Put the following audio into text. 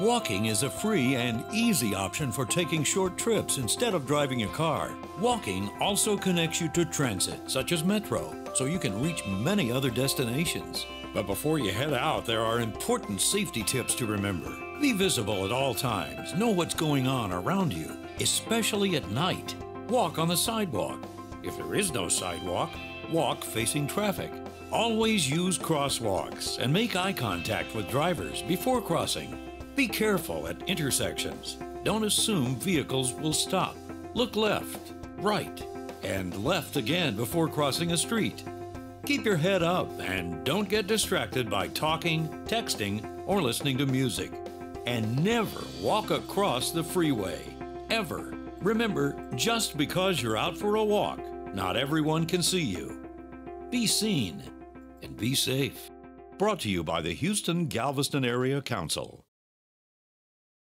Walking is a free and easy option for taking short trips instead of driving a car. Walking also connects you to transit, such as Metro, so you can reach many other destinations. But before you head out, there are important safety tips to remember. Be visible at all times. Know what's going on around you, especially at night. Walk on the sidewalk. If there is no sidewalk, walk facing traffic. Always use crosswalks and make eye contact with drivers before crossing. Be careful at intersections. Don't assume vehicles will stop. Look left, right, and left again before crossing a street. Keep your head up and don't get distracted by talking, texting, or listening to music. And never walk across the freeway. Ever. Remember, just because you're out for a walk, not everyone can see you. Be seen and be safe. Brought to you by the Houston Galveston Area Council.